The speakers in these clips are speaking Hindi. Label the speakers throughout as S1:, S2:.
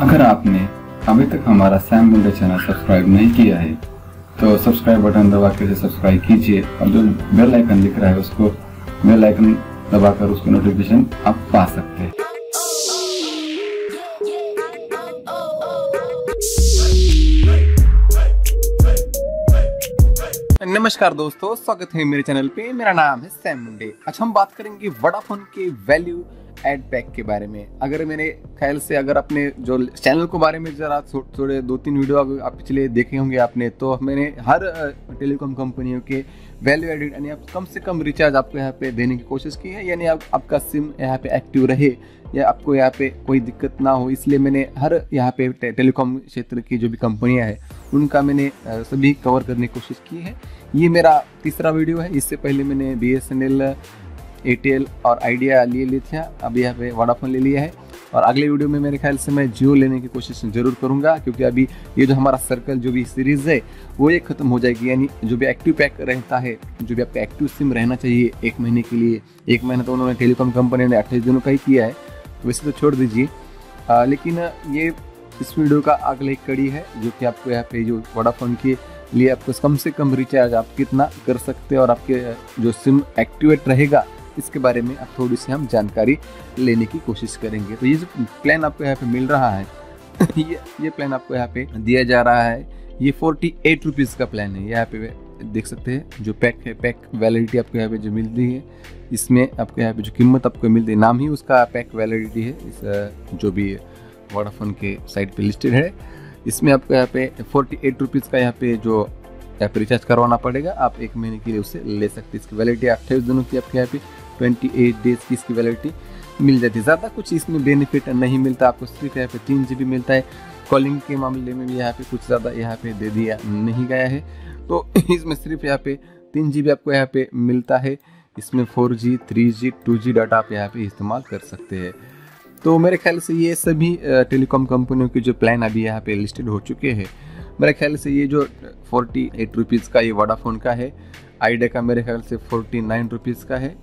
S1: अगर आपने अभी तक हमारा सैम मुंडे चैनल सब्सक्राइब नहीं किया है तो सब्सक्राइब बटन दबा के सब्सक्राइब कीजिए और जो बेल आइकन दिख रहा है उसको बेल आइकन दबाकर उसकी नोटिफिकेशन आप पा सकते हैं।
S2: नमस्कार दोस्तों, स्वागत है मेरे चैनल पे। मेरा नाम है सैम मुंडे आज हम बात करेंगे वडाफोन के वैल्यू एड पैक के बारे में। अगर मेरे ख्याल से अगर अपने जो चैनल के बारे में जरा थोड़े दो तीन वीडियो आप पिछले देखे होंगे आपने तो मैंने हर टेलीकॉम कंपनियों के वैल्यू एडिड यानी आप कम से कम रिचार्ज आपको यहाँ पे देने की कोशिश की है यानी आप, आपका सिम यहाँ पे एक्टिव रहे या आपको यहाँ पे कोई दिक्कत ना हो। इसलिए मैंने हर यहाँ पे टे, टेलीकॉम क्षेत्र की जो भी कंपनियाँ हैं उनका मैंने सभी कवर करने की कोशिश की है। ये मेरा तीसरा वीडियो है। इससे पहले मैंने B S N L Airtel और आइडिया ले लिए थे अभी यहाँ पे वोडाफोन ले लिया है। और अगले वीडियो में मेरे ख्याल से मैं जियो लेने की कोशिश ज़रूर करूँगा, क्योंकि अभी ये जो हमारा सर्कल जो भी सीरीज़ है, वो ये ख़त्म हो जाएगी। यानी जो भी एक्टिव पैक रहता है, जो भी आपका एक्टिव सिम रहना चाहिए एक महीने के लिए, एक महीना तो उन्होंने टेलीकॉम कंपनी ने अट्ठाईस दिनों का ही किया है, वैसे तो छोड़ दीजिए। लेकिन ये इस वीडियो का अगला एक कड़ी है, जो कि आपको यहाँ पे जो वोडाफोन के लिए आपको कम से कम रिचार्ज आप कितना कर सकते हैं और आपके जो सिम एक्टिवेट रहेगा इसके बारे में अब थोड़ी सी हम जानकारी लेने की कोशिश करेंगे। तो ये जो प्लान आपको यहाँ पे मिल रहा है, ये ये प्लान आपको यहाँ पे दिया जा रहा है। ये फोर्टी एट रुपीज़ का प्लान है। यहाँ पे देख सकते हैं, जो पैक है पैक वैलिडिटी आपको यहाँ पे जो मिलती है, इसमें आपको यहाँ पे जो कीमत आपको मिलती है, नाम ही उसका पैक वैलिडिटी है। इस जो भी वोडाफोन के साइट पे लिस्टेड है, इसमें आपको यहाँ पे फोर्टी एट रुपीज़ का यहाँ पे जो यहाँ पे रिचार्ज करवाना पड़ेगा। आप एक महीने के लिए उसे ले सकते हैं। इसकी वैलिडिटी अट्ठाईस दिनों की आपके यहाँ पे ट्वेंटी एट डेज़ की इसकी वैलिडिटी मिल जाती है। ज़्यादा कुछ इसमें बेनिफिट नहीं मिलता, आपको सिर्फ़ यहाँ पे तीन जी मिलता है। कॉलिंग के मामले में भी यहाँ पे कुछ ज़्यादा यहाँ पे दे दिया नहीं गया है। तो इसमें सिर्फ़ यहाँ पे तीन जी आपको यहाँ पे मिलता है। इसमें four G three G two G data आप यहाँ पे इस्तेमाल कर सकते हैं। तो मेरे ख्याल से ये सभी टेलीकॉम कंपनियों के जो प्लान अभी यहाँ पे लिस्टेड हो चुके हैं। मेरे ख्याल से ये जो फोर्टी एट रुपीज़ का ये वोडाफोन का है आइडिया का मेरे ख्याल से फोर्टी नाइन रुपीज़ का है।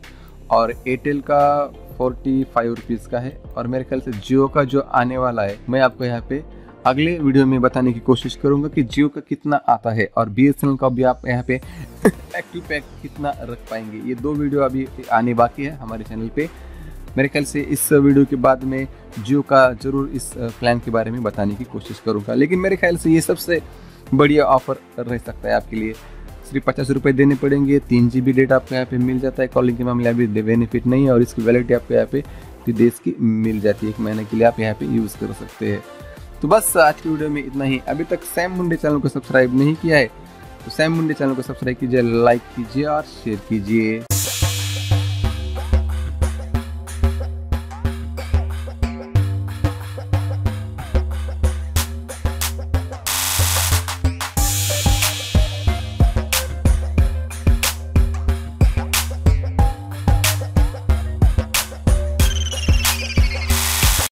S2: और एयरटेल का फोर्टी फाइव रुपीज़ का है और मेरे ख्याल से जियो का जो आने वाला है, मैं आपको यहाँ पे अगले वीडियो में बताने की कोशिश करूँगा कि जियो का कितना आता है और बी का भी आप यहाँ पे एक्टिव पैक कितना रख पाएँगे। ये दो वीडियो अभी आने बाकी है हमारे चैनल पे। मेरे ख्याल से इस वीडियो के बाद में जियो का ज़रूर इस प्लान के बारे में बताने की कोशिश करूँगा। लेकिन मेरे ख्याल से ये सबसे बढ़िया ऑफ़र रह सकता है आपके लिए। सिर्फ़ पचास रुपये देने पड़ेंगे, तीन जी बी डेटा आपको यहाँ पे मिल जाता है कॉलिंग के मामले अभी बेनिफिट नहीं है और इसकी वैलिडिटी आपको यहाँ पे देश की मिल जाती है, एक महीने के लिए आप यहाँ पे यूज़ कर सकते हैं। तो बस आज की वीडियो में इतना ही। अभी तक सैम मुंडे चैनल को सब्सक्राइब नहीं किया है तो सैम मुंडे चैनल को सब्सक्राइब कीजिए लाइक कीजिए और शेयर कीजिए।